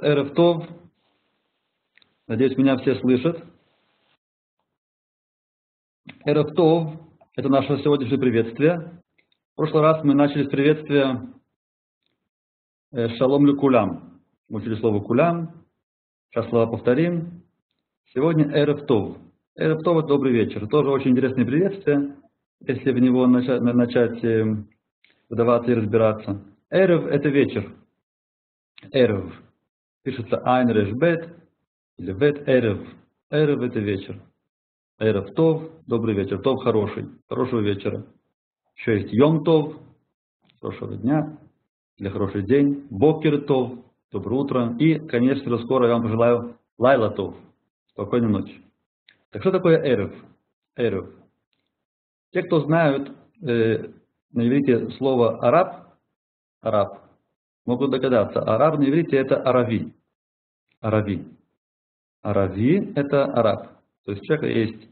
Эрев Тов. Надеюсь, меня все слышат. Эрев Тов – это наше сегодняшнее приветствие. В прошлый раз мы начали с приветствия э, Шалом Люкулям. Мы учили слово Кулям. Сейчас слова повторим. Сегодня Эрев Тов. Эрев Тов – это добрый вечер. Тоже очень интересное приветствие, если в него начать, начать э, вдаваться и разбираться. Эрев – это вечер. Эрев пишется Айн Реш Бет или Бет Эрев. Эрев это вечер. Эрев Тов, добрый вечер. Тов хороший, хорошего вечера. Еще есть Йом Тов, хорошего дня или хороший день. Бокер Тов, доброе утро. И, конечно, скоро я вам пожелаю Лайла Тов, спокойной ночи. Так что такое Эрев? Эрев. Те, кто знают э, на слово араб, араб, могут догадаться. Араб на иврите это арави. Арави. Арави это араб. То есть у человека есть,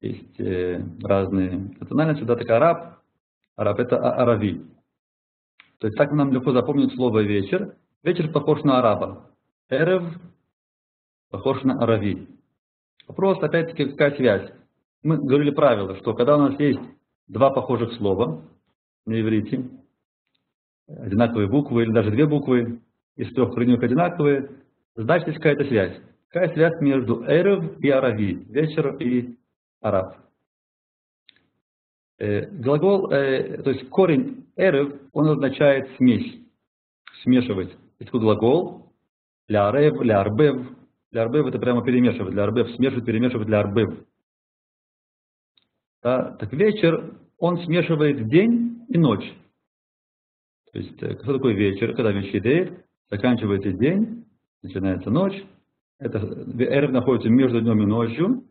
есть э, разные национальности. Да, так араб. Араб это арави. То есть так нам легко запомнить слово вечер. Вечер похож на араба. Эрев похож на арави. Вопрос, опять-таки, какая связь? Мы говорили правило, что когда у нас есть два похожих слова на иврите, одинаковые буквы или даже две буквы, из трех корневых одинаковые, значит есть какая-то связь. Какая связь между эрев и арави, вечер и араб. Э, глагол, э, то есть корень эрев, он означает смесь, смешивать. Есть глагол для арев, для арбев. Для арбев это прямо перемешивать, для арбев смешивать, перемешивать для арбев. Да? Так вечер, он смешивает день и ночь. То есть, э, что такое вечер? Когда вечереет, заканчивается день, начинается ночь. Это эрв находится между днем и ночью.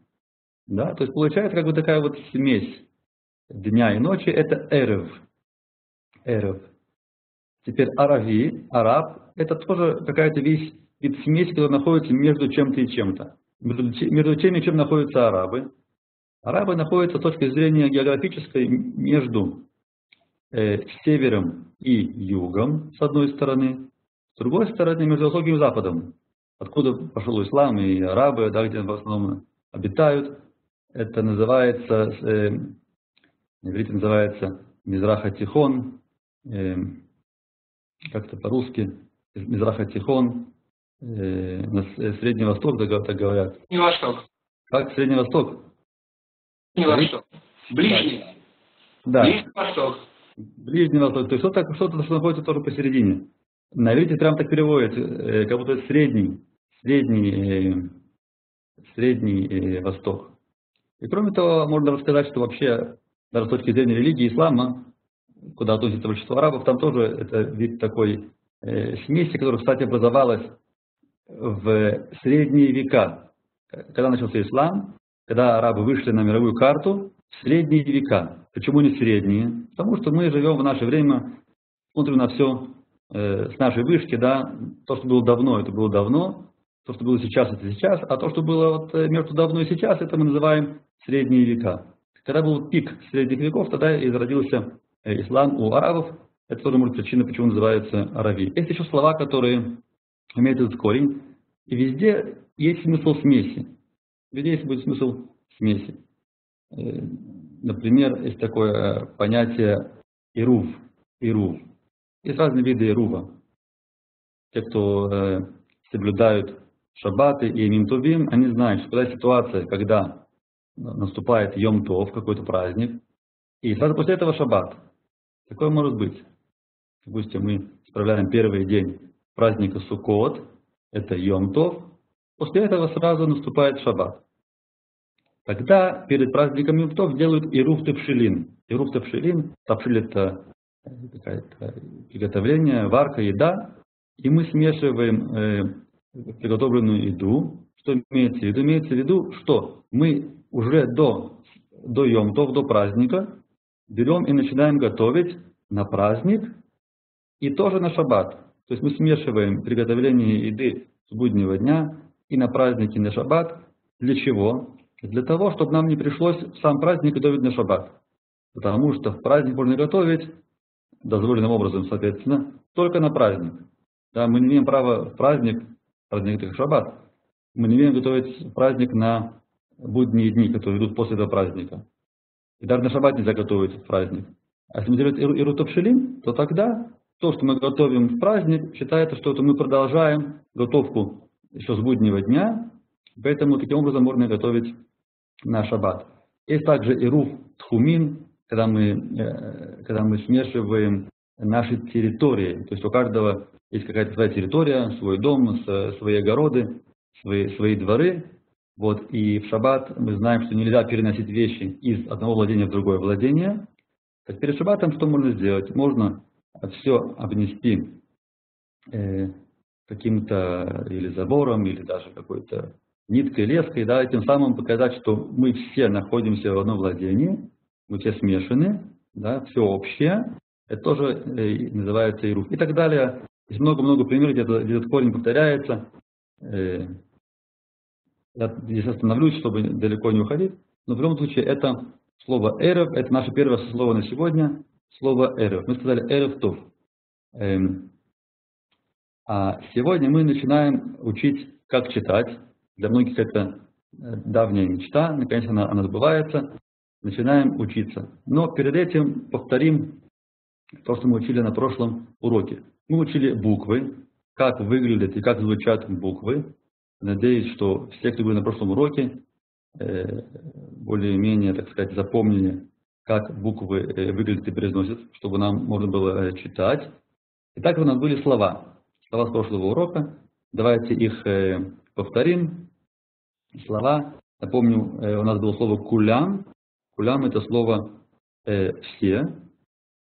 Да? То есть получается как бы такая вот смесь дня и ночи. Это эрв. Эрв. Теперь арави, араб, это тоже какая-то вещь, вид смесь, которая находится между чем-то и чем-то. Между чем и чем находятся арабы. Арабы находятся с точки зрения географической между э, севером и югом, с одной стороны, с другой стороны, между Востоком и Западом, откуда пошел ислам и арабы, да, где в основном обитают, это называется, э, иврите называется Мизраха Тихон, э, как-то по-русски, Мизраха Тихон, э, на э, Средний Восток, так говорят. Не Восток. Как Средний Восток? Не Восток. Ближний. Да. Ближний Восток. Ближний Восток. То есть что-то, что-то, что находится тоже посередине. На иврите прям так переводится, э, как будто средний, средний, э, средний э, Восток. И кроме того, можно рассказать, что вообще, даже с точки зрения религии ислама, куда относится большинство арабов, там тоже это вид такой смеси, которая, кстати, образовалась в средние века. Когда начался ислам, когда арабы вышли на мировую карту, в средние века. Почему не средние? Потому что мы живем в наше время, смотрим на все э, с нашей вышки, да, то, что было давно, это было давно, то, что было сейчас, это сейчас, а то, что было вот э, между давно и сейчас, это мы называем средние века. Когда был пик средних веков, тогда и зародился э, ислам у арабов, это тоже может причина, почему называется арави. Есть еще слова, которые имеют этот корень, и везде есть смысл смеси. Везде есть будет смысл смеси. Э, например, есть такое понятие ирув, ирув. Есть разные виды Ирува. Те, кто э, соблюдают шаббаты и мимтувим, они знают, что когда ситуация, когда наступает Йом-Тов, какой-то праздник, и сразу после этого шаббат. Такое может быть. Допустим, мы справляем первый день праздника Суккот, это Йом-Тов, после этого сразу наступает шаббат. Тогда перед праздником Йом-Тов делают Ируф Тепшилин. Ируф Тепшилин, Тапшиль это приготовление, варка, еда, и мы смешиваем э, приготовленную еду. Что имеется в виду? Имеется в виду, что мы уже до, до Йомтов, до праздника, берем и начинаем готовить на праздник и тоже на шаббат. То есть мы смешиваем приготовление еды с буднего дня и на праздник, и на шаббат. Для чего? Для того, чтобы нам не пришлось сам праздник готовить на шаббат. Потому что в праздник можно готовить дозволенным образом, соответственно, только на праздник. Да, мы не имеем права в праздник праздник Шаббат. Мы не умеем готовить праздник на будние дни, которые идут после этого праздника. И даже на шаббат нельзя готовить праздник. А если мы делаем Иру Топшилим, то тогда то, что мы готовим в праздник, считается, что это мы продолжаем готовку еще с буднего дня, поэтому таким образом можно готовить на шаббат. Есть также Ируф Тхумин, когда мы, э, когда мы смешиваем наши территории. То есть у каждого есть какая-то своя территория, свой дом, свои огороды, свои, свои дворы. Вот, и в шаббат мы знаем, что нельзя переносить вещи из одного владения в другое владение. Так перед шаббатом что можно сделать? Можно все обнести э, каким-то или забором, или даже какой-то ниткой, леской, да, и тем самым показать, что мы все находимся в одном владении, мы все смешаны, да, все общее, это тоже э, называется ируф. И так далее. Есть много-много примеров, где, где этот корень повторяется. Э, я здесь остановлюсь, чтобы далеко не уходить. Но в любом случае это слово «эрев», это наше первое слово на сегодня, слово «эрев». Мы сказали «эрев тов». Эм, а сегодня мы начинаем учить, как читать. Для многих это э, давняя мечта, наконец она, она сбывается. Начинаем учиться. Но перед этим повторим то, что мы учили на прошлом уроке. Мы учили буквы, как выглядят и как звучат буквы. Надеюсь, что все, кто были на прошлом уроке, э, более-менее, так сказать, запомнили, как буквы э, выглядят и произносят, чтобы нам можно было читать. Итак, у нас были слова. Слова с прошлого урока. Давайте их повторим. Слова. Напомню, у нас было слово кулям. Кулям это слово все.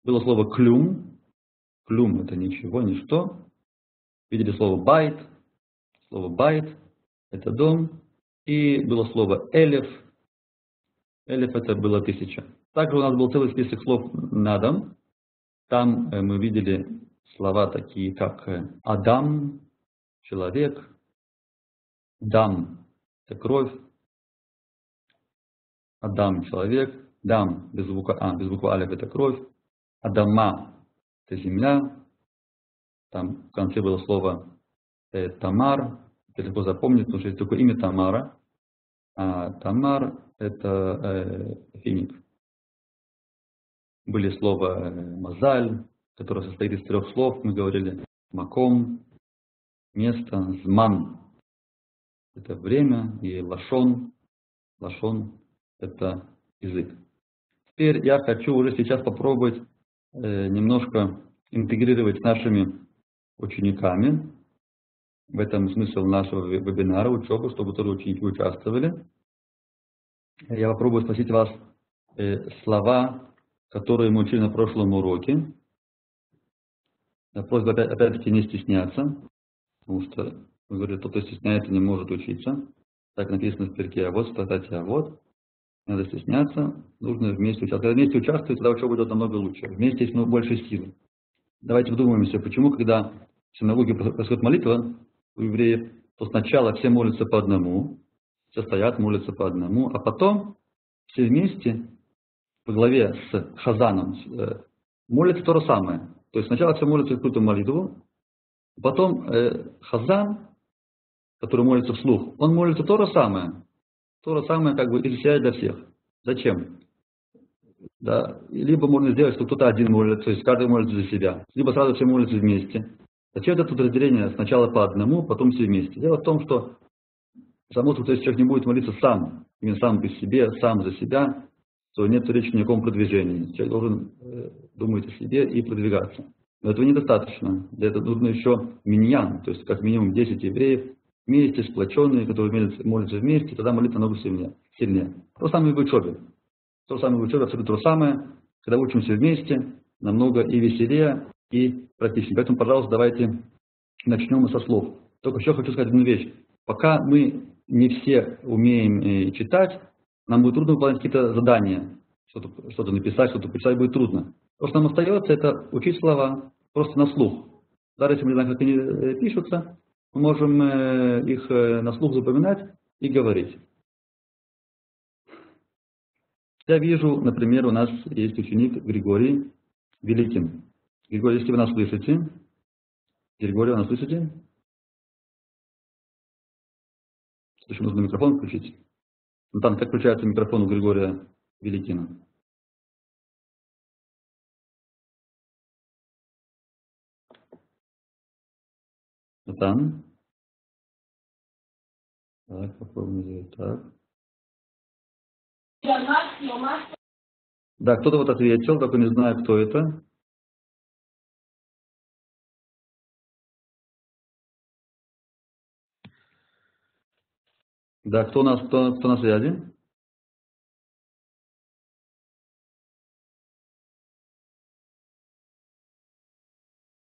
Было слово клюм. Клюм это ничего, ничто. Видели слово байт. Слово байт это дом. И было слово элев. Элев это было тысяча. Также у нас был целый список слов на дом. Там э, мы видели слова такие, как э, Адам, человек, Дам – это кровь, Адам – человек, Дам без звука А, без буквы Алиф – это кровь, Адама – это земля, там в конце было слово э, Тамар, это легко запомнить, потому что есть такое имя Тамара. А Тамар – это э, финик. Были слова э, Мазаль, которое состоит из трех слов. Мы говорили Маком, место, Зман – это время, и Лашон, Лашон – это язык. Теперь я хочу уже сейчас попробовать э, немножко интегрировать с нашими учениками в этом смысл нашего вебинара, учебы, чтобы тоже ученики участвовали. Я попробую спросить вас э, слова, которые мы учили на прошлом уроке. Просьба опять-таки не стесняться, потому что, вы говорите, тот, кто стесняется, не может учиться. Так написано в перке, а вот, статья, а вот. Надо стесняться, нужно вместе участвовать. Когда вместе участвовать, тогда учеба идет намного лучше. Вместе есть много больше силы. Давайте вдумаемся, почему, когда в синагоге происходит молитва, у евреев, то сначала все молятся по одному, все стоят, молятся по одному, а потом все вместе по главе с Хазаном э, молятся то же самое. То есть сначала все молятся какую-то молитву, потом э, Хазан, который молится вслух, он молится то же самое. То же самое как бы изучает для всех. Зачем? Да, либо можно сделать, что кто-то один молится, то есть каждый молится за себя, либо сразу все молятся вместе. Зачем это тут разделение сначала по одному, потом все вместе? Дело в том, что само то, если человек не будет молиться сам, именно сам по себе, сам за себя, то нет речи ни о каком продвижении. Человек должен э, думать о себе и продвигаться. Но этого недостаточно. Для этого нужно еще миньян, то есть как минимум 10 евреев, вместе, сплоченные, которые молятся вместе, тогда молитва намного сильнее. сильнее. То самое в учебе. То же самое в учебе, абсолютно то же самое. Когда учимся вместе, намного и веселее, и практичнее. Поэтому, пожалуйста, давайте начнем со слов. Только еще хочу сказать одну вещь. Пока мы не все умеем э, читать, нам будет трудно выполнять какие-то задания, что-то что написать, что-то почитать будет трудно. То, что нам остается, это учить слова просто на слух. Даже если мы не знаем, как они э, пишутся, мы можем э, их на слух запоминать и говорить. Я вижу, например, у нас есть ученик Григорий Великин. Григорий, если вы нас слышите, Григорий, вы нас слышите? Еще нужно микрофон включить. Там как включается микрофон у Григория Великина. Там. Так, попробуем так. Да, кто-то вот ответил, только не знаю, кто это. Да, кто у нас, кто, кто на связи?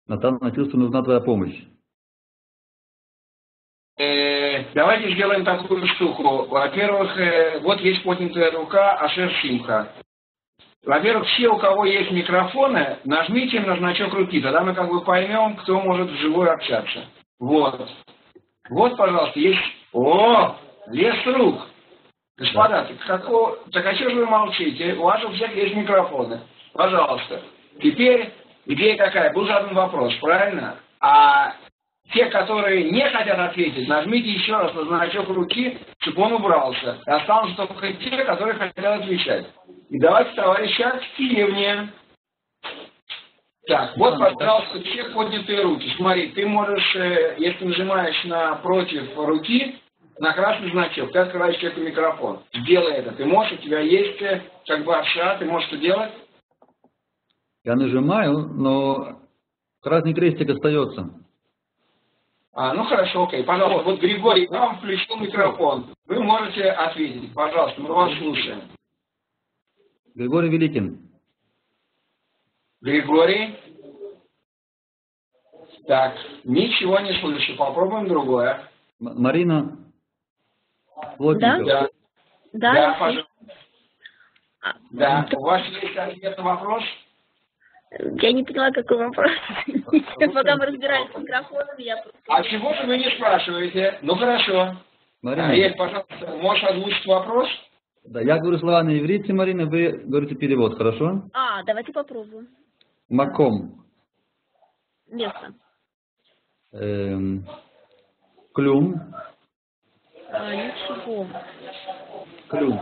Натан Натилсу нужна твоя помощь. Э, давайте сделаем такую штуку. Во-первых, э, вот есть поднятая рука Ашер Симха. Во-первых, все, у кого есть микрофоны, нажмите на значок руки, тогда мы как бы поймем, кто может вживую общаться. Вот. Вот, пожалуйста, есть... О, лес рук. Господа, так, какого... так а что же вы молчите? У вас у всех есть микрофоны. Пожалуйста. Теперь идея какая? Был задан вопрос, правильно? А те, которые не хотят ответить, нажмите еще раз на значок руки, чтобы он убрался. И останутся только те, которые хотят отвечать. И давайте, товарищи, активнее. Так, вот, пожалуйста, все поднятые руки. Смотри, ты можешь, э, если нажимаешь на против руки, на красный значок, ты открываешь человеку микрофон. Сделай это. Ты можешь, у тебя есть э, как бы овша, ты можешь это делать? Я нажимаю, но красный крестик остается. А, ну хорошо, окей. Пожалуйста, вот Григорий вам включил микрофон. Вы можете ответить. Пожалуйста, мы вас слушаем. Григорий Великин. Григорий? Так, ничего не слышу. Попробуем другое. М- Марина Плотникова. Да, Да, да, я пожалуйста. А, Да, у вас есть ответ на вопрос? Я не поняла, какой вопрос. Пока мы разбирались с микрофоном, я просто... А чего же вы не спрашиваете? Ну хорошо. Марина, Ариэль, пожалуйста, можешь озвучить вопрос? да, я говорю слова на иврите, Марина, вы говорите перевод, хорошо? А, давайте попробуем. Маком. Место. Эм, клюм. А, ничего. Клюм.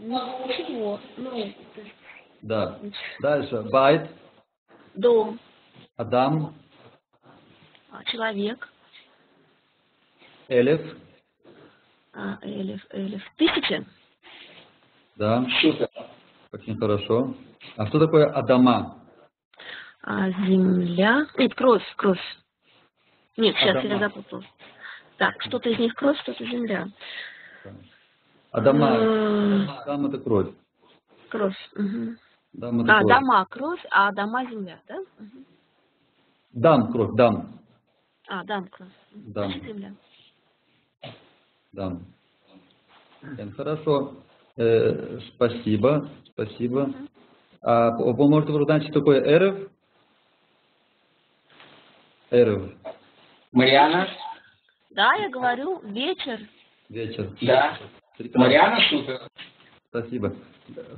Ничего. Ну, то есть Да. Дальше. Байт. дом. Адам. А, человек. Элев. А, элев, элев. Тысяча. Да. Супер. Очень хорошо. А что такое Адама? А, земля. Нет, кровь, кровь. Нет, сейчас я Адама. запуталась. Так, что-то из них кровь, что-то земля. Адама. М, Адам это кровь. Кровь. мгм. Дам это А, кровь. дома кровь, а дома земля, да? Мгм. Дам кровь, дам. А, дам кровь. Дам. Значит, земля. Дам. Хорошо. Э, спасибо. Спасибо. А п- вы можете узнать, что такое эрев? Эрев. Мариана? Да, я говорю, вечер. Вечер. Да. Прекрасно. Мариана, супер. Спасибо.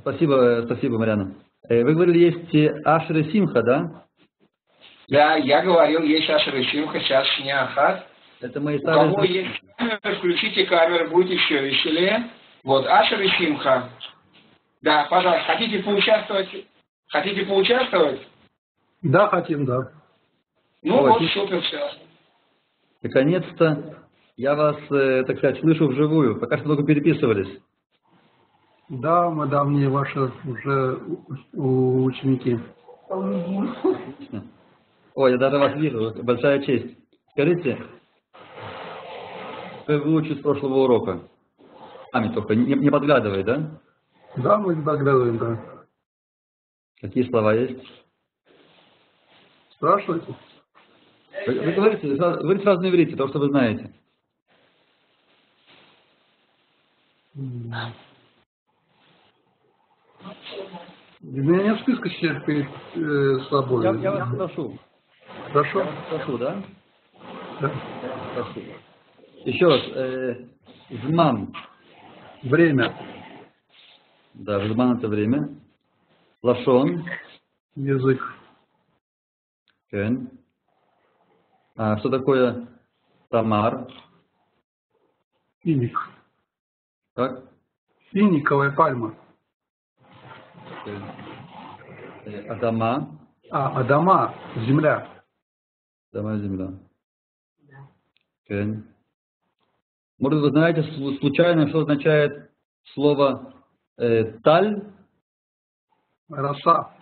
Спасибо, спасибо, Марьяна. Э, Вы говорили, есть э, Ашер и Симха, да? Да, я говорил, есть Ашер и Симха, сейчас не Ахат. Это мои У кого старые... есть камеры, включите камеры, будет еще веселее. Вот, Ашер и Симха. Да, пожалуйста, хотите поучаствовать? Хотите поучаствовать? Да, хотим, да. Ну Ой, вот, супер, все. Наконец-то я вас, э, так сказать, слышу вживую. Пока что только переписывались. Да, мы давние ваши уже ученики. Ой, я даже вас вижу. Большая честь. Скажите, вы выучили с прошлого урока? Сами только, не, не подглядывай, да? Да, мы заглядываем, да. Какие слова есть? Спрашивайте. Вы, вы говорите, говорите сразу на иврите, то, что вы знаете. М. У меня нет списка сейчас перед э, собой. Я, я вас прошу. Хорошо? Прошу, да? Да. Прошу. Еще раз. Э, зман. Время. Да, зман это время. Лашон. Язык. Кен. А что такое тамар? Финик. Как? Финиковая пальма. Э, Адама. А, Адама, земля. Адама земля. Кен. Может, вы знаете слу- случайно, что означает слово э, таль? Роса.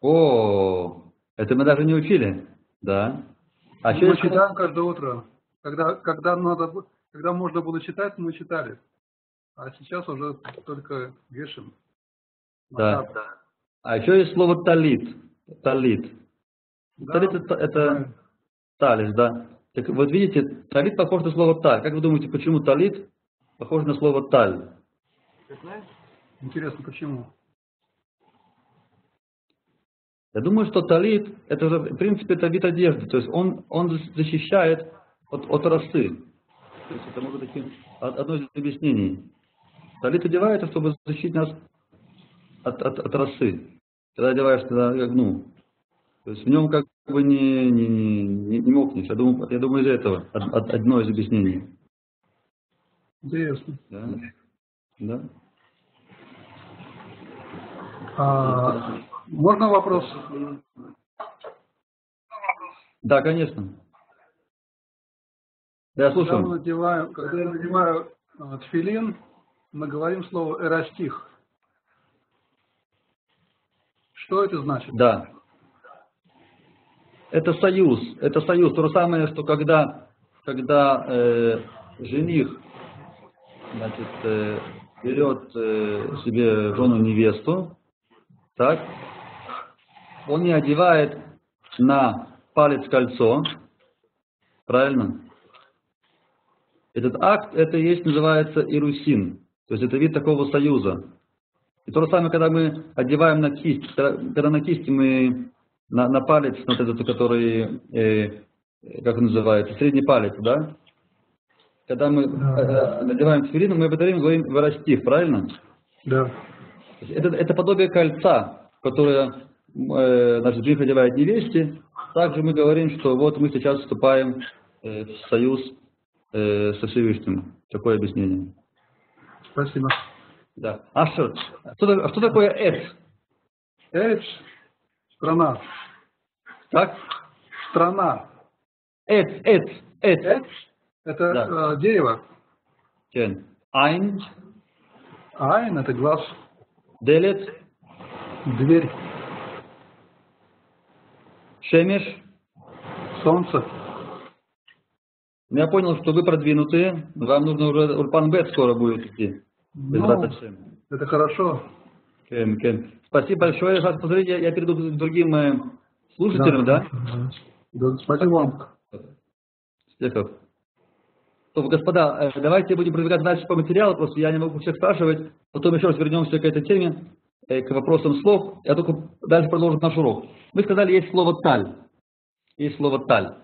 О, это мы даже не учили. Да. А мы есть- читаем каждое утро. Когда, когда, надо, когда можно было читать, мы читали. А сейчас уже только Гешем. Да. А еще есть слово талит. Талит. Да, Талит это, это талис, да. Так вот видите, талит похож на слово таль. Как вы думаете, почему талит похож на слово таль? Интересно, почему? Я думаю, что талит, это же, в принципе, это вид одежды. То есть он, он защищает от, от росы. То есть это может быть од- одно из объяснений. Талит одевается, чтобы защитить нас от, от, от росы. Когда одеваешь, тогда как, ну, то есть в нем как бы не, не, не, не, не мокнешь. Я думаю, я думаю, из этого од- од- одно из объяснений. Интересно. Да? Да? А, можно вопрос? Да, конечно. Да, я Когда мы слушаю. надеваем, когда я надеваю тфилин, мы говорим слово эрастих. Что это значит? Да. Это союз. Это союз. То же самое, что когда, когда э, жених значит, э, берет э, себе жену невесту, так, он не одевает на палец кольцо, правильно? Этот акт, это есть, называется ирусин. То есть это вид такого союза. И то же самое, когда мы одеваем на кисть, когда, на кисти мы на, на палец, на вот этот, который, э, как он называется, средний палец, да? Когда мы э, надеваем тфилин, мы повторим, говорим «вырастив», правильно? Да. Это, это подобие кольца, которое э, наш жених одевает невесте. Также мы говорим, что вот мы сейчас вступаем э, в союз э, со Всевышним. Такое объяснение. Спасибо. Да. А что, что, что такое «эц»? Эйдж – страна. Так? Страна. «Эц», «эц», «эц». Эйдж – это Да. э, дерево. Кен. Айн, Айн – это глаз. делет, Дверь. шемеш. Солнце. Я понял, что вы продвинутые. Вам нужно уже Ульпан Бет скоро будет идти. Ну, это хорошо. Кен, кен. Спасибо большое. Сейчас, посмотрите, я перейду к другим э, слушателям, да? Да, Спасибо вам. Стефов. То, господа, э, давайте будем продвигаться дальше по материалу, просто я не могу всех спрашивать. Потом еще раз вернемся к этой теме, э, к вопросам слов. Я только дальше продолжу наш урок. Вы сказали, есть слово «таль». Есть слово «таль».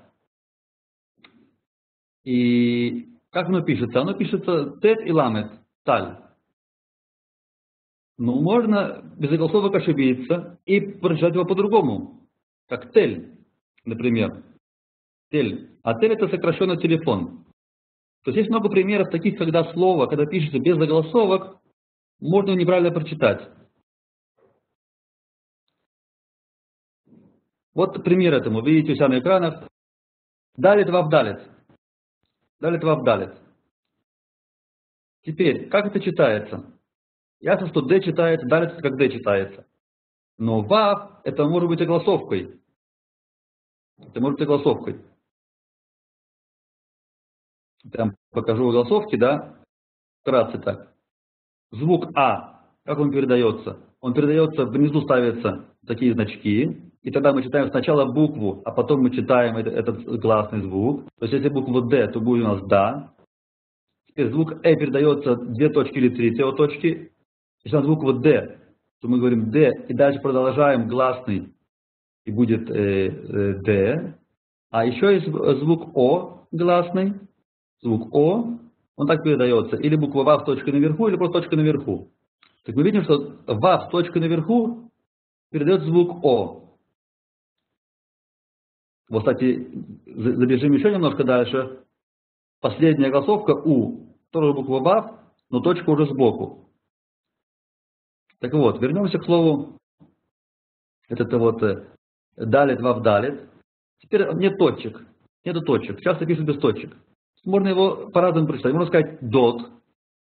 И как оно пишется? Оно пишется «тет» и «ламет». «Таль». Ну, можно без заголовок ошибиться и прочитать его по-другому. Как «тель», например. Тель. А тель это сокращенно телефон. То есть есть много примеров таких, когда слово, когда пишется без заголосовок, можно неправильно прочитать. Вот пример этому. Видите у себя на экранах. Далит вавдалит. Далит вавдалит. Теперь, как это читается? Ясно, что D читается, это как D читается. Но вав это может быть огласовкой. Это может быть огласовкой. Прям покажу огласовки, да? Вкратце так. Звук А, как он передается? Он передается, внизу ставятся такие значки, и тогда мы читаем сначала букву, а потом мы читаем это- этот гласный звук. То есть если буква Д, то будет у нас да. Теперь звук Э передается две точки или три всего точки. Если у нас буква Д, то мы говорим Д, и дальше продолжаем гласный, и будет э, э, Д. А еще есть звук О гласный, звук О, он так передается, или буква ВАВ с точкой наверху, или просто точка наверху. Так мы видим, что ВАВ с точкой наверху передает звук О. Вот, кстати, за- забежим еще немножко дальше. Последняя голосовка У вторую букву ВАВ, но точка уже сбоку. Так вот, вернемся к слову, это вот э, далит, вав далит. Теперь нет точек, нету точек, часто пишут без точек. Можно его по-разному прочитать. Можно сказать dot,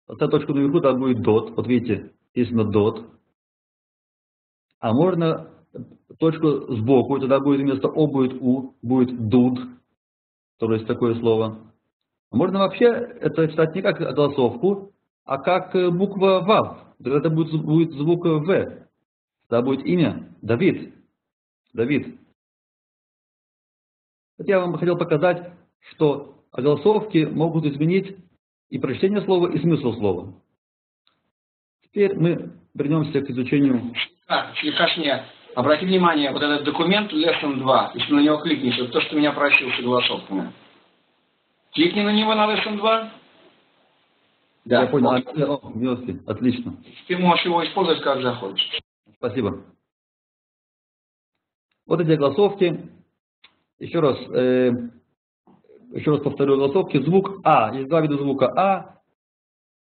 вот эта точка наверху, там будет dot, вот видите, есть на dot. А можно точку сбоку, тогда будет вместо О будет У, будет дуд, то есть такое слово. Можно вообще это читать не как голосовку, а как э, буква ВАВ. Тогда это будет, будет звук В. Тогда будет имя Давид. Давид. Вот я вам хотел показать, что оголосовки могут изменить и прочтение слова, и смысл слова. Теперь мы вернемся к изучению... Так, Кашня, обрати внимание, вот этот документ Lesson 2, если на него кликнешь, это то, что меня просил с оголосовками. Кликни на него на Lesson 2. Да, я понял. О, отлично. Ты можешь его использовать как захочешь. Спасибо. Вот эти огласовки. Еще раз, э, еще раз повторю огласовки. Звук А. Есть два вида звука А.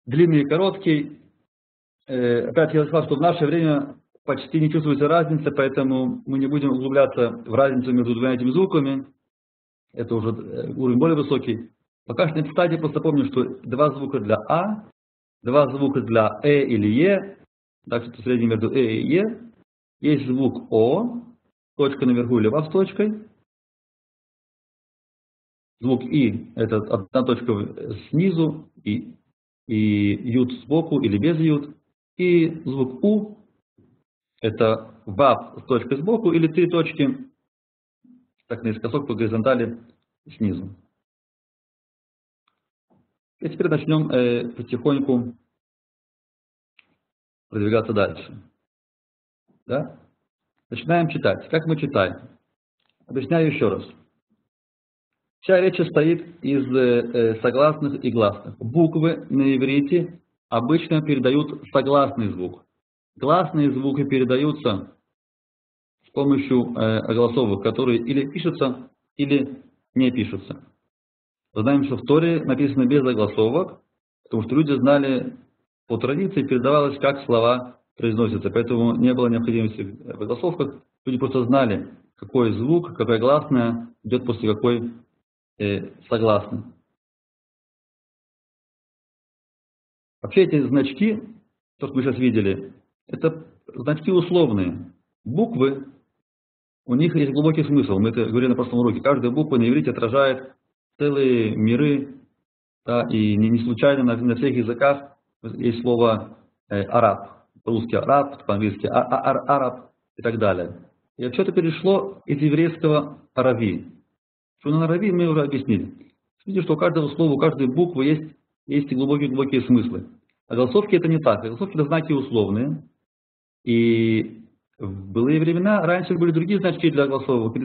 Длинный и короткий. Э, опять я сказал, что в наше время почти не чувствуется разница, поэтому мы не будем углубляться в разницу между двумя этими звуками. Это уже э, уровень более высокий. Пока что на этой стадии просто помню, что два звука для А, два звука для Э или Е, так что средний между Э и Е. Есть звук О, точка наверху или вас точкой. Звук И – это одна точка снизу, и, и ют сбоку или без ют. И звук У – это вав с точкой сбоку или три точки, так наискосок по горизонтали снизу. И теперь начнем э, потихоньку продвигаться дальше. Да? Начинаем читать. Как мы читаем? Объясняю еще раз. Вся речь состоит из э, согласных и гласных. Буквы на иврите обычно передают согласный звук. Гласные звуки передаются помощью э, огласовок, которые или пишутся, или не пишутся. Знаем, что в Торе написано без огласовок, потому что люди знали, по традиции передавалось, как слова произносятся, поэтому не было необходимости в огласовках. Люди просто знали, какой звук, какая гласная идет после какой э, согласной. Вообще эти значки, то, что мы сейчас видели, это значки условные. Буквы, у них есть глубокий смысл. Мы это говорили на прошлом уроке. Каждая буква на иврите отражает целые миры, да, и не, не случайно на, на всех языках есть слово э, араб, по-русски араб, по-английски а, а, ар, араб и так далее. И вообще это перешло из еврейского арави. Что на арави мы уже объяснили. Видите, что у каждого слова, у каждой буквы есть, есть глубокие-глубокие смыслы. А голосовки это не так. Голосовки это знаки условные. И в былые времена раньше были другие значки для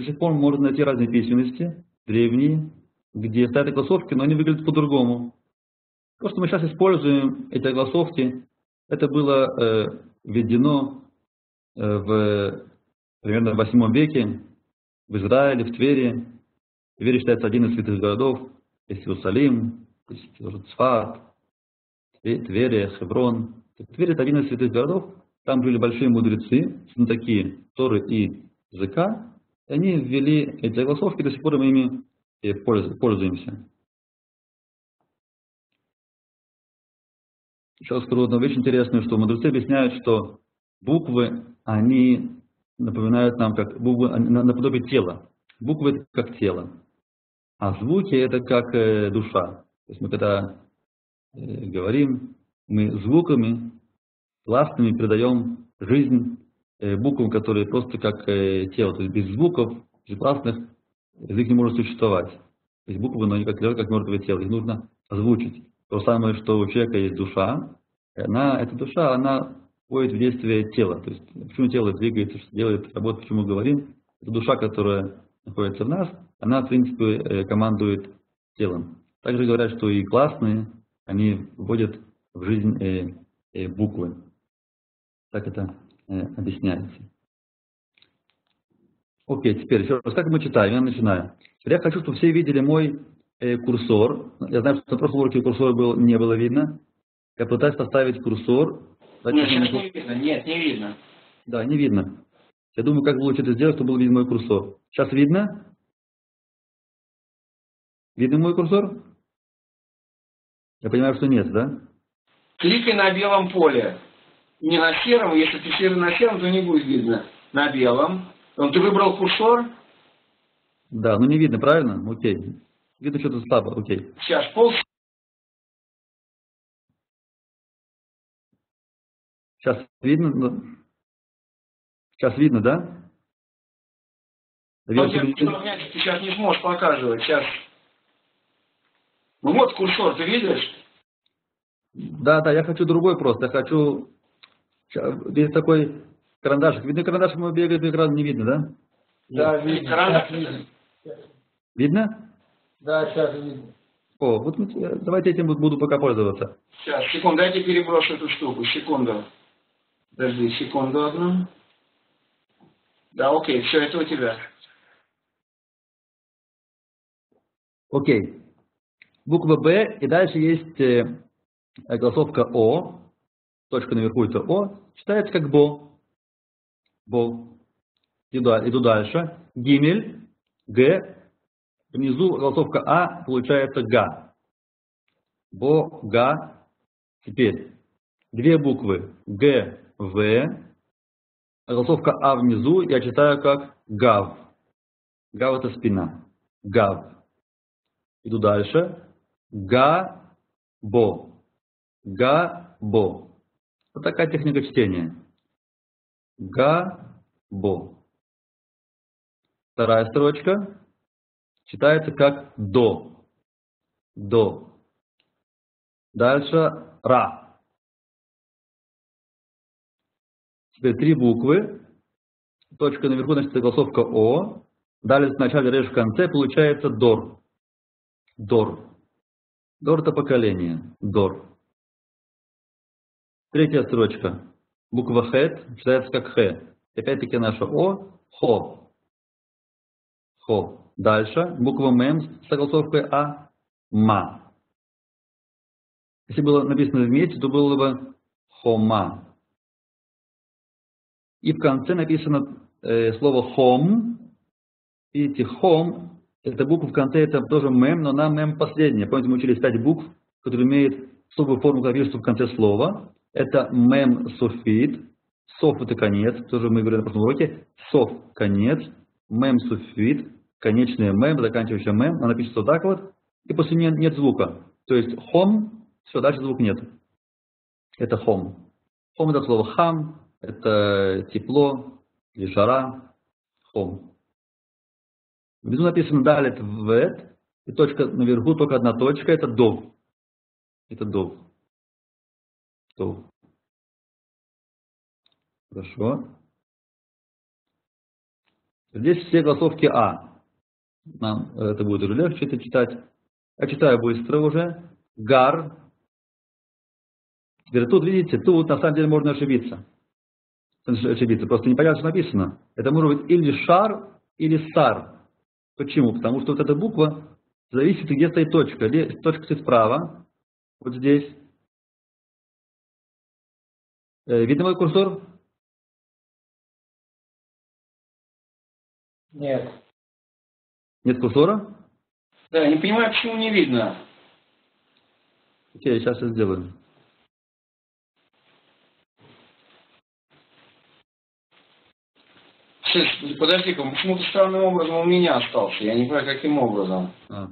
сих пор можно найти разные письменности, древние, где стоят огласовки, но они выглядят по-другому. То, что мы сейчас используем, эти огласовки, это было э, введено э, в примерно в 8 веке в Израиле, в Твери. Твери считается один из святых городов. Есть Иерусалим, есть Цфат, Тверия, Хеврон. Тверь это один из святых городов. Там жили большие мудрецы, знатоки Торы и языка. И они ввели эти огласовки, до сих пор мы ими и пользуемся. Сейчас скажу одну вещь интересную, что мудрецы объясняют, что буквы, они напоминают нам как буквы наподобие тела. Буквы как тело, а звуки это как э, душа. То есть мы когда э, говорим, мы звуками гласными придаем жизнь э, буквам, которые просто как тело. То есть без звуков, без гласных язык не может существовать. То есть буквы, но они как лежат, как мертвое тело, их нужно озвучить. То самое, что у человека есть душа, она, эта душа, она входит в действие тела. То есть почему тело двигается, что делает, работает, почему мы говорим. Это душа, которая находится в нас, она, в принципе, э, командует телом. Также говорят, что и классные, они вводят в жизнь э, э, буквы. Так это э, объясняется. Окей, теперь еще раз, как мы читаем? Я начинаю. Я хочу, чтобы все видели мой э, курсор. Я знаю, что на прошлом уроке курсор был, не было видно. Я пытаюсь поставить курсор. Нет, сейчас не видно. Нет, не видно. Да, не видно. Я думаю, как лучше это сделать, чтобы был виден мой курсор. Сейчас видно? Видно мой курсор? Я понимаю, что нет, да? Кликай на белом поле. Не на сером, если ты серый на сером, то не будет видно. На белом. Ты выбрал курсор? Да, ну не видно, правильно? Окей. Видно что-то слабо, окей. Сейчас пол Сейчас видно? ну, Сейчас видно, да? Но Наверное, ты, ты сейчас не сможешь показывать. Сейчас. Ну вот курсор, ты видишь? Да, да, я хочу другой просто. Я хочу... Есть такой карандашик. Видно карандашик, мой бегает по экрану, не видно, да? Да, видно, Карандаш. видно. Видно? Да, сейчас видно. О, вот мы- я- давайте этим буду- буду пока пользоваться. Сейчас, секунду, дайте переброшу эту штуку. Секунду. Подожди, секунду одну. Да, окей, все, это у тебя. Окей. Буква Б, и дальше есть э, э, голосовка О. Точка наверху это О. Читается как Бо. Бо. Иду, иду дальше. Гимель, Г. Внизу голосовка А получается Га. Бо, Га. Теперь две буквы Г, В. Голосовка А внизу я читаю как Гав. Гав это спина. Гав. Иду дальше. Га-бо. Га-бо. Вот такая техника чтения. Га-бо. Вторая строчка читается как до. До. Дальше ра. Теперь три буквы. Точка наверху, значит, голосовка О. Далее вначале режешь в конце, получается дор. Дор. Дор это поколение. Дор. Третья строчка. Буква Хет читается как Х. Опять-таки наша О. Хо. Хо. Дальше. Буква Мем с согласовкой А. Ма. Если было написано вместе, то было бы Хома. И в конце написано э, слово Хом. Видите, Хом эта буква в конце это тоже мем, но она мем последняя. Помните, мы учились пять букв, которые имеют особую форму клавиши в конце слова. Это мем суфит. Соф это конец, тоже мы говорили на прошлом уроке. Соф конец, мем суфит, конечное мем, заканчивающее мем. Она пишется вот так вот, и после нее нет звука. То есть хом, все, дальше звук нет. Это хом. Хом это слово хам, это тепло или жара. Хом. Внизу написано далит вет, и точка наверху, только одна точка, это дов. Это дов. Дов. Хорошо. Здесь все голосовки А. Нам это будет уже легче это читать. Я читаю быстро уже. Гар. Теперь тут, видите, тут на самом деле можно ошибиться. Ошибиться. Просто непонятно, что написано. Это может быть или шар, или сар. Почему? Потому что вот эта буква зависит, где стоит точка. Точка стоит справа, вот здесь. Э, Видно мой курсор? Нет. Нет курсора? Да, не понимаю, почему не видно. Окей, сейчас я сделаю. Подожди-ка, почему-то странным образом у меня остался. Я не понимаю, каким образом. А,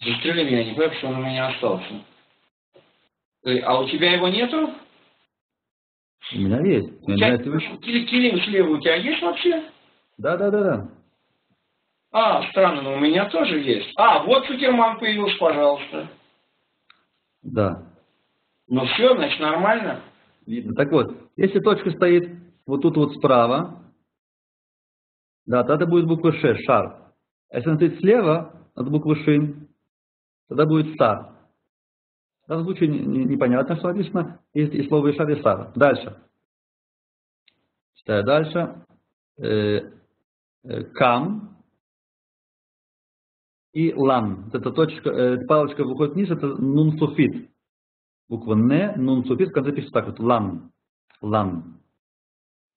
Застрели меня, не понимаю, почему он у меня остался. Э, А у тебя его нету? у меня есть. У У тебя, Килим слева у тебя есть вообще? Да, да, да, да. А, странно, но у меня тоже есть. А, вот Сутерман появился, пожалуйста. Да. Ну все, значит, нормально. Видно. Так вот, если точка стоит вот тут вот справа, да, тогда будет буква Ш, шар. А если она стоит слева от буквы Шин, тогда будет сар. В данном случае не- не- непонятно, что написано, есть и слово и шар, и сар. Дальше. Читаю дальше. Э, э, Кам. и лам. Эта точка, э, палочка выходит вниз, это нун суфит. Буква Н, нун суфит, в конце пишется так вот, лам. Лам.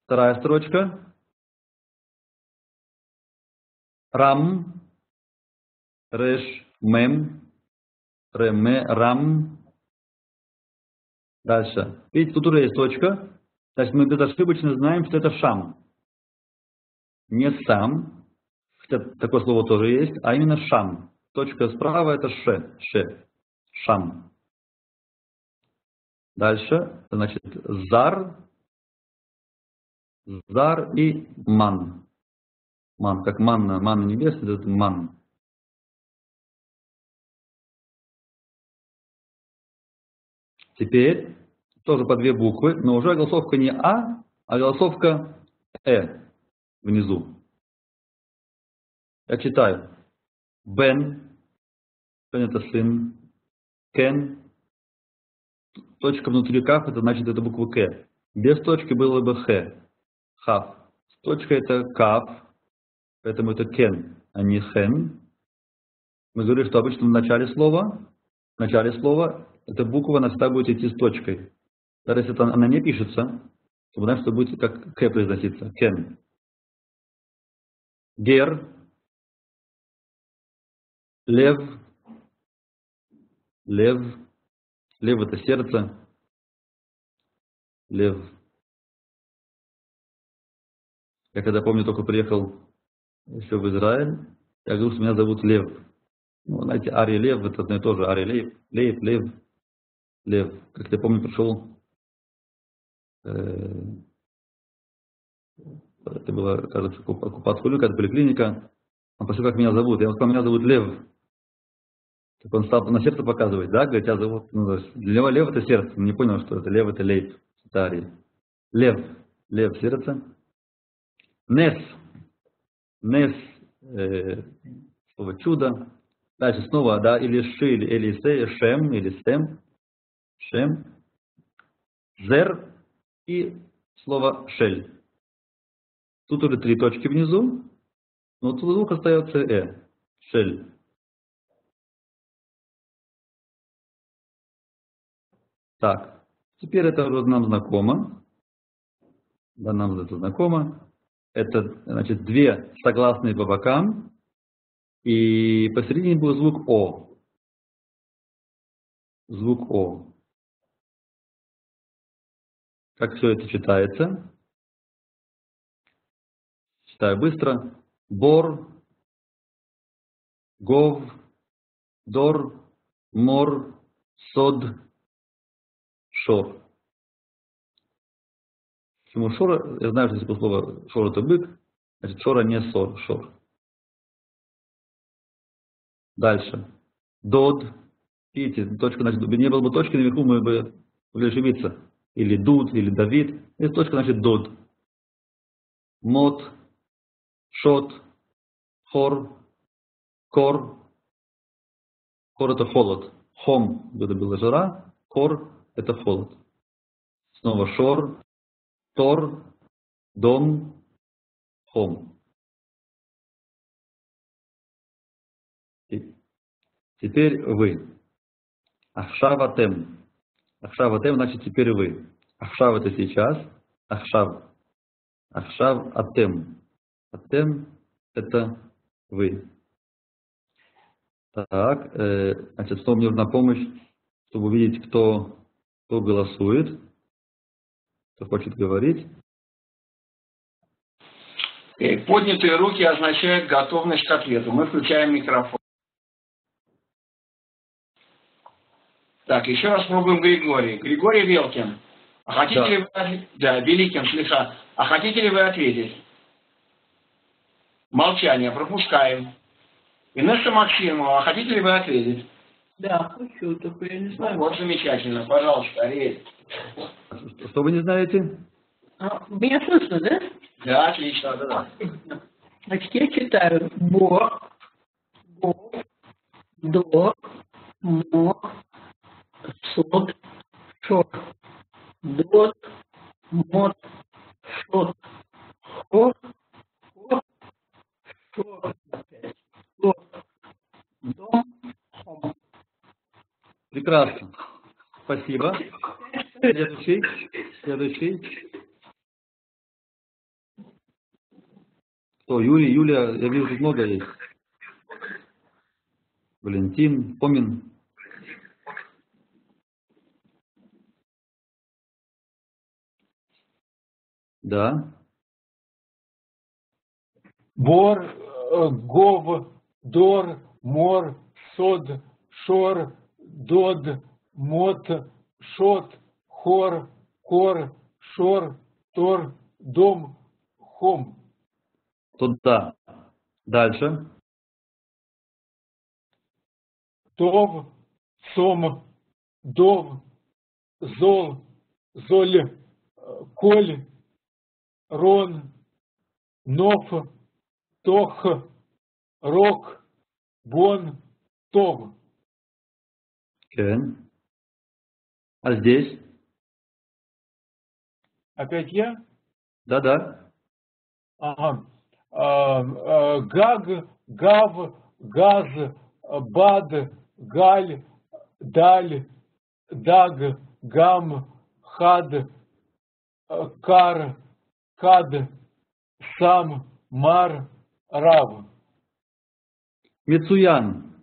Вторая строчка. Рам. Реш. Мем. Реме. Рам. Дальше. Видите, тут уже есть точка. Значит, мы безошибочно знаем, что это шам. Не сам, хотя такое слово тоже есть, а именно шам. Точка справа это ше, ше, шам. Дальше, значит, зар, зар и ман. Ман, как манна, манна небесная, это ман. Теперь тоже по две буквы, но уже голосовка не А, а голосовка Э внизу. Я читаю. Бен, Бен это сын, Кен, точка внутри каф, это значит это буква К. Без точки было бы Х, хав. С точкой это каф, поэтому это кен, а не хен. Мы говорили, что обычно в начале слова, в начале слова эта буква она всегда будет идти с точкой. Даже если она не пишется, то мы знаем, что будет как К произноситься, кен. Гер, лев, лев, лев это сердце, лев. Я когда помню, только приехал еще в Израиль, я говорю, что меня зовут Лев. Ну, знаете, Ари Лев, это одно и то же, Ари Лев, Лев, Лев, Лев. Как я помню, пришел, э, это было, кажется, оккупация когда поликлиника, он спросил, как меня зовут. Я сказал, меня зовут Лев. Так он стал на сердце показывать, да, говорит, тебя зовут, ну, него Лев это сердце, не понял, что это Лев это Лейб, это Ари. Лев, Лев сердце. Нес, Нес, э, слово чудо. Дальше снова, да, или Ши, или Элисе, Шем, или Сем, Шем. Зер и слово Шель. Тут уже три точки внизу, но тут звук остается Э, Шель. Так, теперь это уже нам знакомо. Да, нам это знакомо. Это, значит, две согласные по бокам. И посередине был звук О. Звук О. Как все это читается? Читаю быстро. Бор, Гов, Дор, Мор, Сод, Шор. Почему Шора? Я знаю, что здесь слово Шор это бык, значит Шора не Сор, Шор. Дальше. Дод. Видите, точка, значит, не было бы точки наверху, мы бы могли ошибиться. Или Дуд, или Давид. Здесь точка, значит, Дод. Мот, Шот, Хор, Кор. Кор это холод. Хом, это была жара. Кор это холод. Снова Шор, Тор, Дом, Хом. Теперь вы. Ахшава тем. Ахшава тем значит теперь вы. Ахшав это сейчас. Ахшав. Ахшав атем. Атем это вы. Так, э, значит, что мне нужна помощь, чтобы увидеть, кто, кто голосует, кто хочет говорить. Э, поднятые руки означают готовность к ответу. Мы включаем микрофон. Так, еще раз пробуем Григорий. Григорий Велкин. А хотите Да. ли вы... Да, Великин, слегка. А хотите ли вы ответить? Молчание, пропускаем. Инесса Максимова, а хотите ли вы ответить? Да, хочу, только я не знаю. Вот замечательно, пожалуйста, Ариэль. Что- Что вы не знаете? А, меня слышно, да? Да, отлично, да, да. Значит, я читаю бо, бо, до, мо, шот, шот, дот, мот, шот, хот, хот, шот, опять, дом, хом. Прекрасно. Спасибо. Следующий. Следующий. Кто? Юлия, Юлия, я вижу, много есть. Валентин, Помин. Да. Бор, э, гов, дор, мор, сод, шор, дод, мот, шот, хор, кор, шор, тор, дом, хом. Туда. Дальше. Тов, сом, дов, зол, золь, э, коль, рон, нов, тох, рок, бон, тов. Кен. А здесь? Опять я? Да-да. Ага. А, а, Гаг, гав, газ, бад, галь, даль, даг, гам, хад, кар, кад, сам, мар, рав. Мецуян.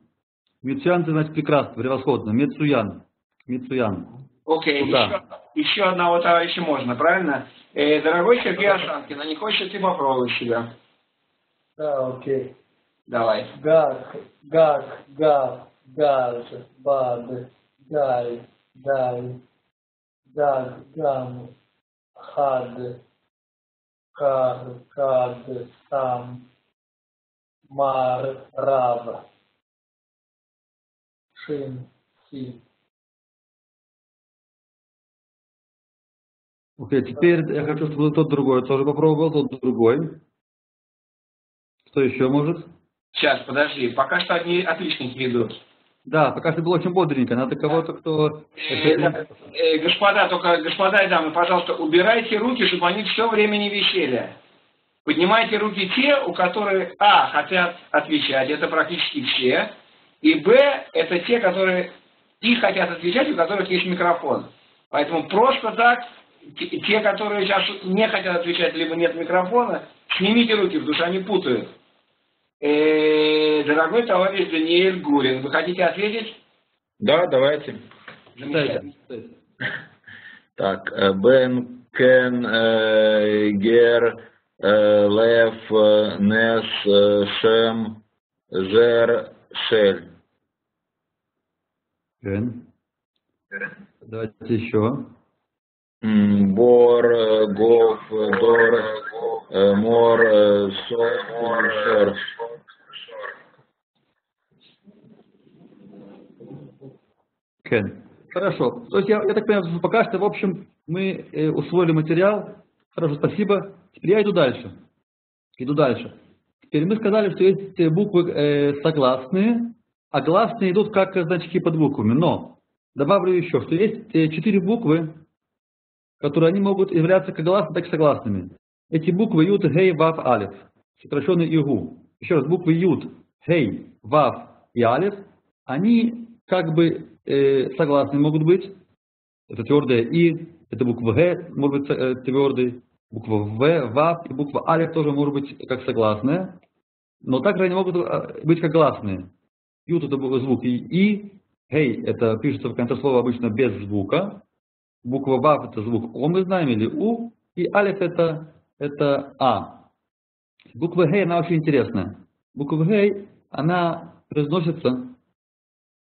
Мецуян, это значит прекрасно, превосходно. Мецуян. Мецуян. Окей, еще, еще одного товарища можно, правильно? Э, дорогой Сергей Ашанкин, а не хочешь ты попробовать себя? Да, окей. Давай. Гак, гак, гав, газ, бад, галь, даль, даг, гам, хад, кар, кад, сам, мар, рав, шин, си. Окей, теперь я хочу, чтобы тот другой тоже попробовал, тот другой. Кто еще может? Сейчас, подожди, пока что одни отличники идут. Да, пока что было очень бодренько. Надо кого-то, кто... Э, да, э, господа, только, господа и дамы, пожалуйста, убирайте руки, чтобы они все время не висели. Поднимайте руки те, у которых, а, хотят отвечать, это практически все, и, б, это те, которые и хотят отвечать, у которых есть микрофон. Поэтому просто так, те, которые сейчас не хотят отвечать, либо нет микрофона, снимите руки, потому что они путают. Э, дорогой товарищ Даниэль Гурин, вы хотите ответить? Да, давайте. Замечательно. Так, э, Бен, Кен, э, Гер, э, Лев, э, Нес, Шем, Жер, Шель. Кен. Давайте еще. Бор, Гов, Дор, Мор, э, Сот, Кен. Хорошо. То есть я, я так понимаю, что пока что, в общем, мы э, усвоили материал. Хорошо, спасибо. Теперь я иду дальше. Иду дальше. Теперь мы сказали, что есть э, буквы э, согласные, а гласные идут как значки под буквами. Но добавлю еще, что есть э, четыре буквы, которые они могут являться как гласными, так и согласными. Эти буквы Ют, Гей, Вав, Алиф, сокращенный Игу. Еще раз, буквы Ют, Гей, Вав и Алиф, они как бы э, согласные могут быть. Это твердое И, это буква Г может быть э, буква В, Вав и буква Алиф тоже может быть как согласная. Но также они могут э, быть как гласные. Ют это звук И, и Гей это пишется в конце слова обычно без звука. Буква Вав это звук О, мы знаем, или У. И Алиф это, это А. Буква Гей, она очень интересная. Буква Гей, она произносится,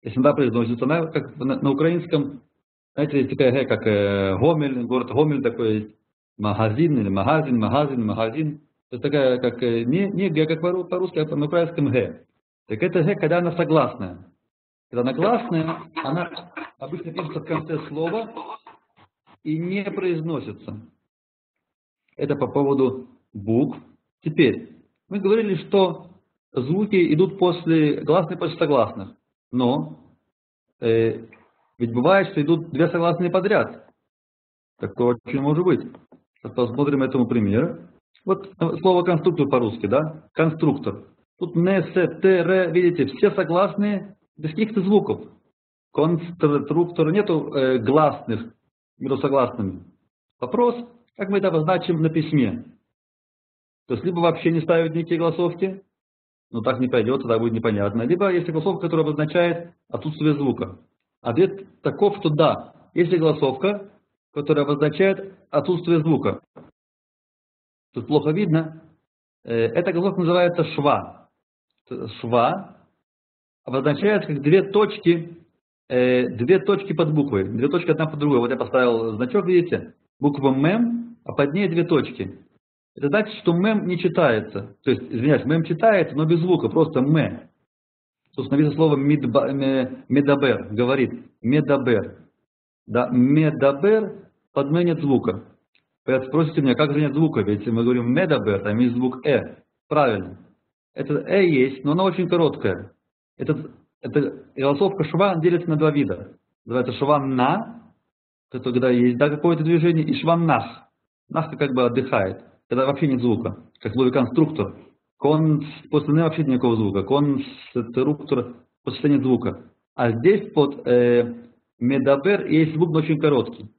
если она произносится, она как на, на украинском, знаете, есть такая Г, как э, Гомель, город Гомель такой есть, магазин или магазин, магазин, магазин. То есть такая, как э, не, не Г, как по- по-русски, а на украинском Г. Так это Г, когда она согласная. Когда она гласная, она обычно пишется в конце слова и не произносится. Это по поводу букв. Теперь, мы говорили, что звуки идут после гласных, после согласных. Но э, ведь бывает, что идут две согласные подряд. Так то очень может быть. Сейчас посмотрим этому пример. Вот слово конструктор по-русски, да? Конструктор. Тут не, с, т, р, видите, все согласные без каких-то звуков. конструктора нету э, гласных между согласными. Вопрос, как мы это обозначим на письме. То есть либо вообще не ставить никакие голосовки, но так не пойдет, тогда будет непонятно. Либо есть голосовка, которая обозначает отсутствие звука. Ответ таков, что да, есть голосовка, которая обозначает отсутствие звука. Тут плохо видно. Э, эта голосовка называется шва. Шва обозначает как две точки, э, две точки под буквой. Две точки одна под другой. Вот я поставил значок, видите? Буква МЭМ, а под ней две точки. Это значит, что мем не читается. То есть, извиняюсь, мем читается, но без звука, просто ме. Собственно, написано слово מדבר, говорит, מדבר. Да, מדבר под ме нет звука. Спросите меня, как же нет звука? Ведь мы говорим מדבר, там есть звук э. Правильно. Это э есть, но она очень короткая. Это, это голосовка шва делится на два вида. Называется шванна, когда есть да, какое-то движение, и шваннах. Нах как бы отдыхает когда вообще нет звука, как слово конструктор. Кон, после вообще нет никакого звука. Конструктор, после нет звука. А здесь под э, медабер есть звук, но очень короткий.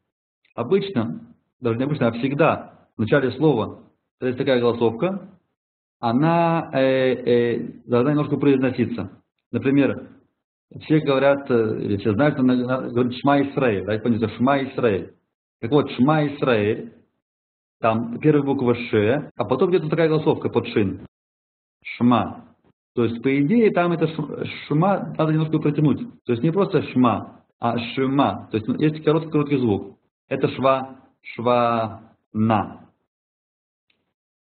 Обычно, даже не обычно, а всегда, в начале слова, то есть такая голосовка, она э, э, должна немножко произноситься. Например, все говорят, э, или все знают, что говорят Шма Исраэль, да, помните, Шма Исраэль. Так вот, Шма Исраэль, там первая буква Ш, а потом где-то такая голосовка под шин. Шма. То есть, по идее, там это шма надо немножко протянуть. То есть, не просто шма, а шма. То есть, есть короткий-короткий звук. Это шва, шва, на.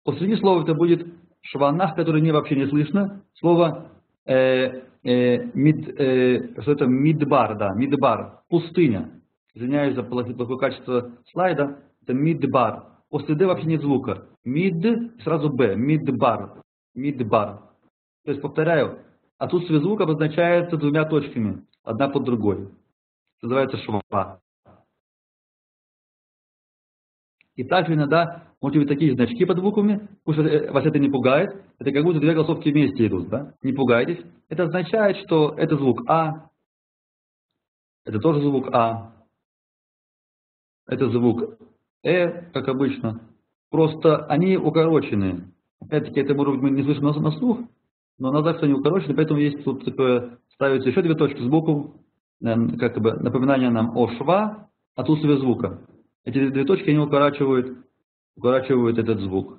Посреди слова это будет шванах, который не вообще не слышно. Слово э, э, мид, э, что это мидбар, да, мидбар, пустыня. Извиняюсь за плохое качество слайда. Это мидбар. После Д вообще нет звука. Мид, сразу Б, мидбар, мидбар. То есть, повторяю, отсутствие звука обозначается двумя точками, одна под другой. Называется шва. И также иногда можете быть такие значки под буквами, пусть вас это не пугает, это как будто две голосовки вместе идут, да? Не пугайтесь. Это означает, что это звук А, это тоже звук А, это звук Э, как обычно. Просто они укороченные. Опять-таки, это может быть мы не слышим на, на слух, но на запись они укорочены, поэтому есть тут такое, ставится еще две точки сбоку, как бы напоминание нам о шва, отсутствие звука. Эти две точки, они укорачивают, укорачивают этот звук.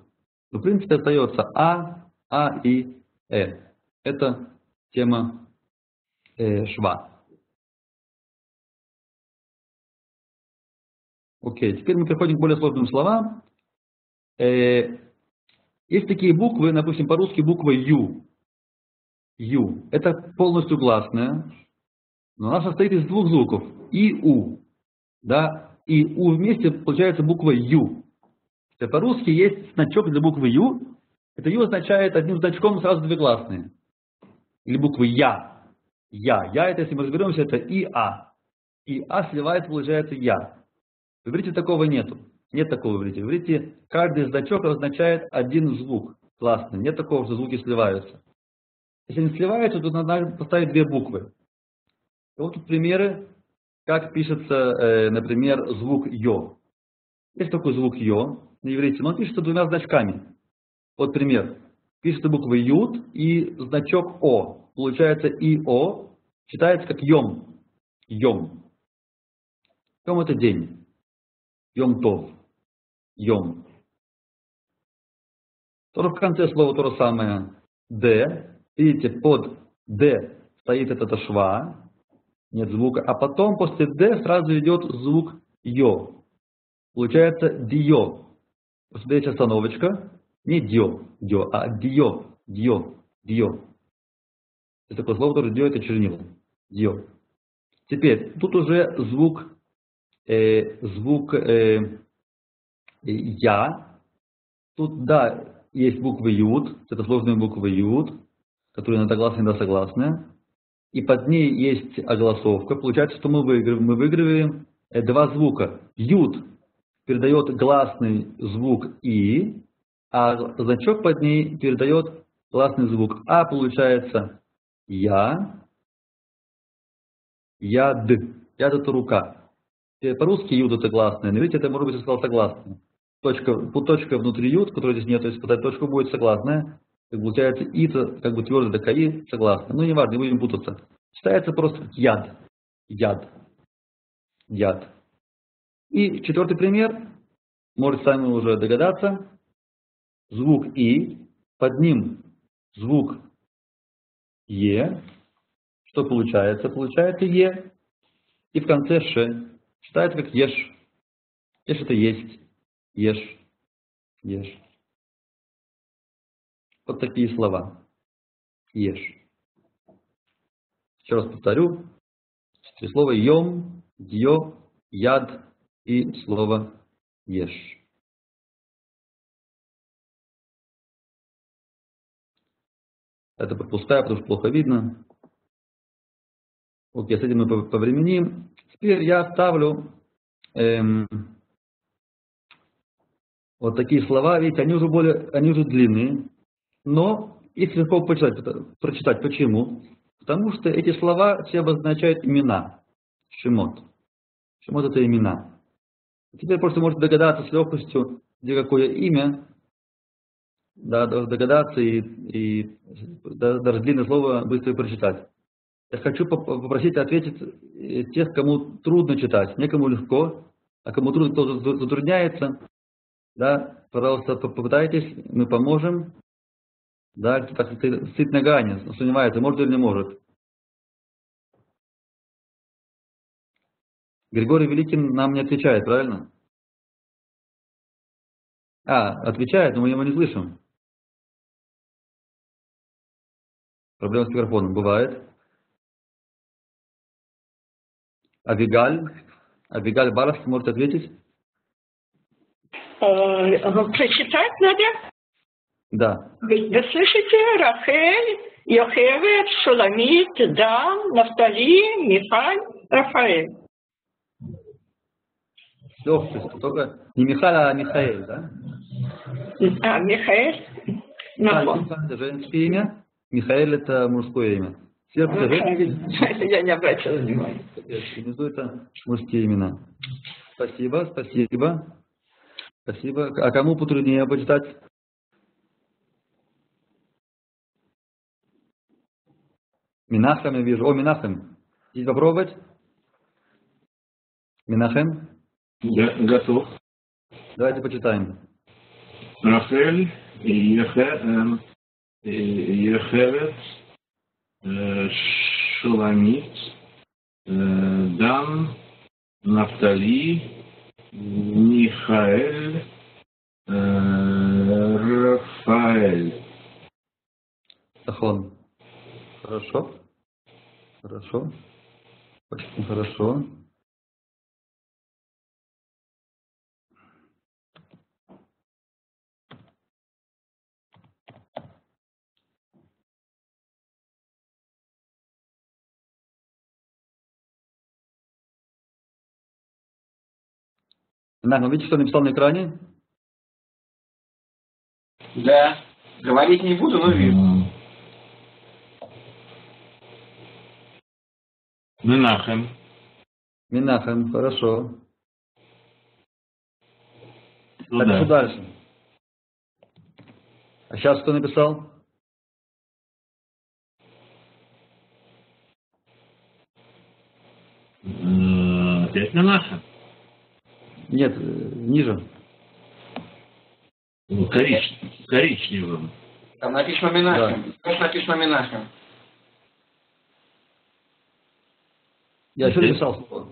В принципе, остается А, А и Э. Это тема э, шва. Окей, теперь мы переходим к более сложным словам. Э, есть такие буквы, допустим, по-русски буква Ю. Ю. Это полностью гласная, но она состоит из двух звуков. И У. Да? И У вместе получается буква Ю. По-русски есть значок для буквы Ю. Это Ю означает одним значком сразу две гласные. Или буквы Я. Я. Я это, если мы разберемся, это И А. И А сливается, получается Я. В иврите такого нету. Нет такого в иврите. В иврите каждый значок означает один звук. Классно. Нет такого, что звуки сливаются. Если они сливаются, то надо поставить две буквы. И вот тут примеры, как пишется, э, например, звук «ё». Есть такой звук «ё» на иврите, но он пишется двумя значками. Вот пример. Пишется буква «ют» и значок «о». Получается «и-о» читается как «йом». «Йом». «Йом» – это день. Йом Тов. Йом. Тоже в конце слова то же самое. Д. Видите, под Д стоит эта шва. Нет звука. А потом после Д сразу идет звук Йо. Получается Дио. После Д есть остановочка. Не Дио, Дио, а Дио, Дио, Дио. Это такое слово, которое это чернила. Дио. Теперь, тут уже звук э, звук э, Я. Тут, да, есть буквы Юд, это сложные буквы Юд, которые иногда гласные, иногда согласные. И под ней есть огласовка. Получается, что мы выигрываем, мы выигрываем э, два звука. Юд передает гласный звук И, а значок под ней передает гласный звук А. Получается Я, Яд. Яд это рука. По-русски юд это гласная, но видите, это может быть, я сказал, согласная. Точка, точка внутри юд, которой здесь нет, то есть под эту точку будет согласная. Как получается и это как бы твердо до каи согласно. Ну, не важно, не будем путаться. Читается просто яд. Яд. Яд. И четвертый пример, можете сами уже догадаться. Звук И, под ним звук Е. Что получается? Получается Е. И в конце Ш. Читается как Еш. Еш это есть. Ешь. Ешь. Вот такие слова. Ешь. Еще раз повторю. Четыре слова йом, дьё, яд и слово ешь. Это пропускаю, потому что плохо видно. Окей, с этим мы повременим. Теперь я ставлю эм, вот такие слова, видите, они уже более, они уже длинные, но их легко прочитать, прочитать. Почему? Потому что эти слова все обозначают имена. Шимот. Шимот это имена. Теперь просто можете догадаться с легкостью, где какое имя, да, догадаться и, и даже длинное слово быстро прочитать. Я хочу попросить ответить э, тех, кому трудно читать. Некому легко, а кому трудно, кто затрудняется, да, пожалуйста, попытайтесь, мы поможем. Да, так стоит ногами, сомневается, может или не может. Григорий Великий нам не отвечает, правильно? А, отвечает, но мы его не слышим. Проблема с микрофоном бывает. Авигаль. Авигаль Барас может ответить? Прочитать надо? Да. Вы, вы слышите? Рахель, Йохевет, Шуламит, Дан, Нафтали, Михаль, Рафаэль. Легкость. Только не Михаль, а Михаэль, да? А, Михаэль? Михаль это женское имя, Михаэль это мужское имя. Это женское. Я не обратила внимания. Внизу это мужские имена. Спасибо, спасибо. Спасибо. А кому потруднее почитать? Минахем я вижу. О, Минахем. Хотите попробовать? Минахем? Я готов. Давайте почитаем. Рахель, Ехевет, Шуламит, Дан, Нафтали, Михаэль, Рафаэль. Тахон. Хорошо. Хорошо. Очень хорошо. Да, вы видите, что написал на экране? Да. Говорить не буду, но вижу. Менахем. Минахем, хорошо. Ну так, да. что дальше? А сейчас кто написал? Опять Менахем. Нет, э, ниже. Ну, корич- Коричневым. Там написано Минахем. Там написано Минахем. Я еще Здесь? написал слово.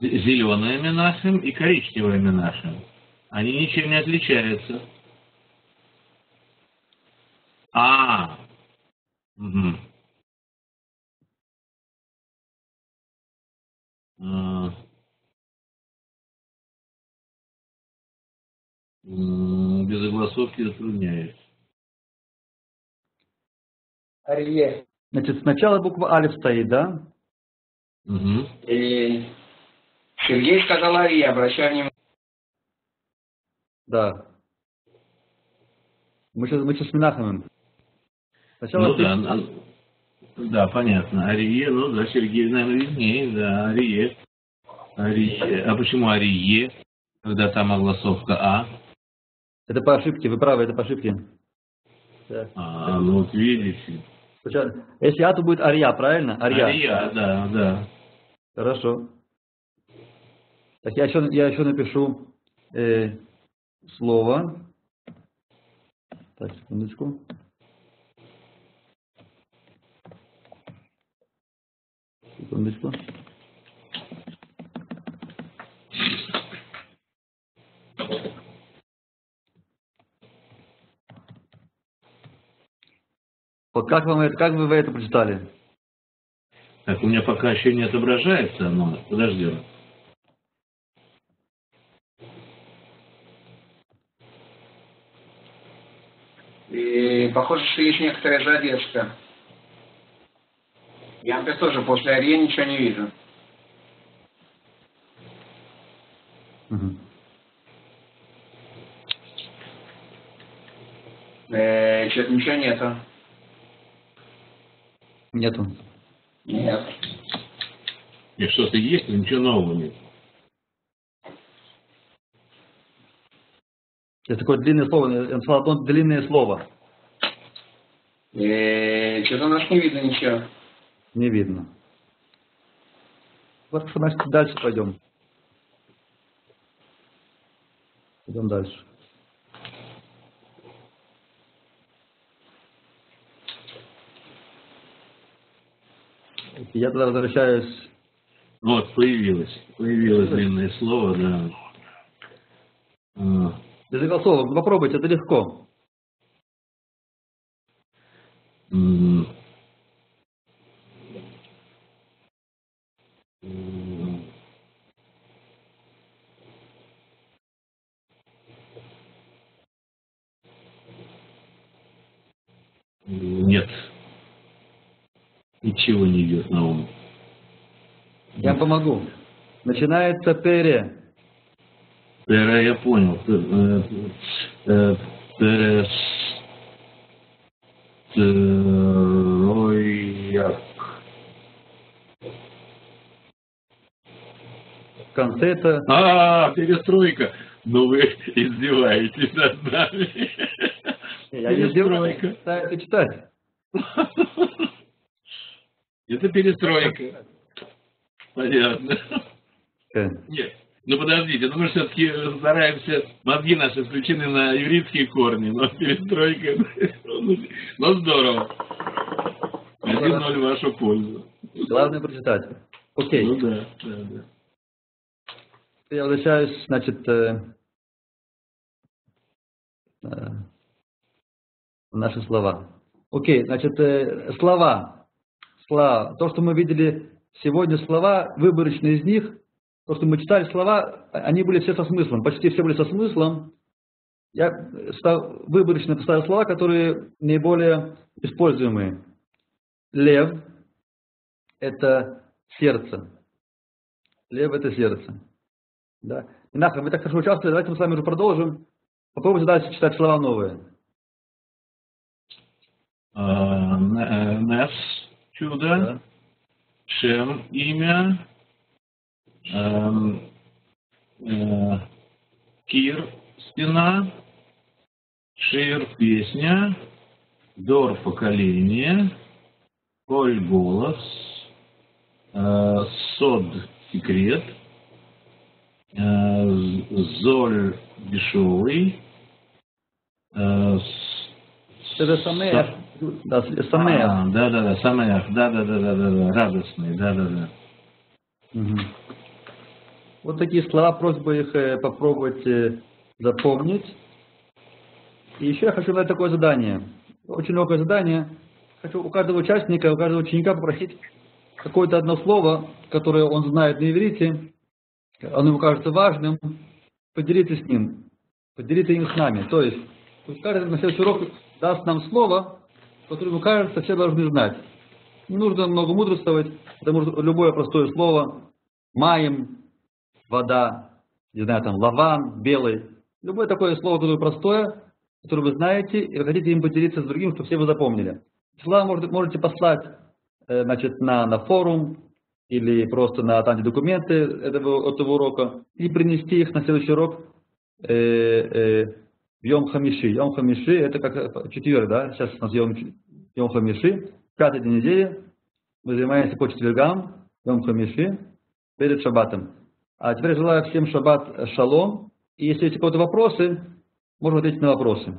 Зеленый Менахем и коричневый Менахем. Они ничем не отличаются. А, Мгм. Огласовки затрудняюсь. Арье. Значит, сначала буква Алиф стоит, да? Мгм. И Сергей сказал Ария, обращаю внимание. Да. Мы сейчас, мы сейчас с Минахемом. Сначала Ну да, пишем- а- Да, понятно. Арие, ну да, Сергей, наверное, виднее, да, Арие. Арие. А почему Арие, когда там огласовка А? Это по ошибке, вы правы, это по ошибке. Да. А, ну вот видите. Если А, то будет Арья, правильно? Арья. Ария, да, да. Хорошо. Так я еще, я еще напишу э, слово. Так, секундочку. Секундочку. Вот как вам это, как вы вы это прочитали? Так, у меня пока еще не отображается оно. Подожди. И похоже, что есть некоторая задержка. Я, например, тоже после Ария ничего не вижу. Мгм. Э, что-то ничего нету. Нету. Нет. И что-то есть, но ничего нового нет. Это такое длинное слово, одно длинное слово. Э, что-то у нас не видно ничего. Не видно. Вот что, значит, дальше пойдем. Пойдем дальше. Я тогда возвращаюсь. Вот, появилось. Появилось длинное слово, да. А, Без голосовок. Попробуйте, это легко. М. Нет. Ничего не идет на ум. Я помогу. Начинается пере. Пера я понял. Э, э, Перес... Трояк. В конце это А, перестройка. Ну вы издеваетесь над нами. я не издеваюсь, пытаюсь читать. Это перестройка. Понятно. Э, Нет. Ну подождите, ну мы все-таки стараемся, мозги наши включены на еврейские корни, но перестройка, ну, ну здорово. Один ноль в вашу пользу. Главное прочитать. Окей. Ну да, да, да. Я возвращаюсь, значит, э, э, наши слова. Окей, значит, э, слова. Слова. То, что мы видели сегодня, слова, выборочные из них, то, что мы читали слова, они были все со смыслом, почти все были со смыслом. Я стал, выборочно поставил слова, которые наиболее используемые. Лев – это сердце. Лев – это сердце. Да. Минаха, вы так хорошо участвовали, давайте мы с вами уже продолжим. Попробуйте дальше читать слова новые. Э, Нес, чудо, Да. Шем, имя, эм, э, Кир, стена, Шир, песня, Дор, поколение, Коль, голос, э, Сод, секрет, э, Золь, дешевый, э, Это самех. Да, самех. а, да, да, да, самех, да, да, да, да, да, да, радостный, да, да, да. Мгм. Вот такие слова, просьба их э, попробовать э, запомнить. И еще я хочу дать такое задание. Очень легкое задание. Хочу у каждого участника, у каждого ученика попросить какое-то одно слово, которое он знает на иврите, оно ему кажется важным, поделиться с ним, поделиться им с нами. То есть, пусть каждый на следующий урок даст нам слово, которое ему кажется, все должны знать. Не нужно много мудрствовать, потому что любое простое слово, маем, вода, не знаю, там, лаван, белый, любое такое слово, которое простое, которое вы знаете, и вы хотите им поделиться с другим, чтобы все вы запомнили. Слова можете, послать э, значит, на, на форум или просто на там, документы этого, этого урока и принести их на следующий урок э, э, в Йом Хамиши. Йом Хамиши это как четверг, да? Сейчас у нас Йом, Йом Хамиши, пятый день недели. Мы занимаемся по четвергам, Йом Хамиши, перед Шаббатом. А теперь желаю всем шаббат шалом. И если есть какие-то вопросы, можно ответить на вопросы.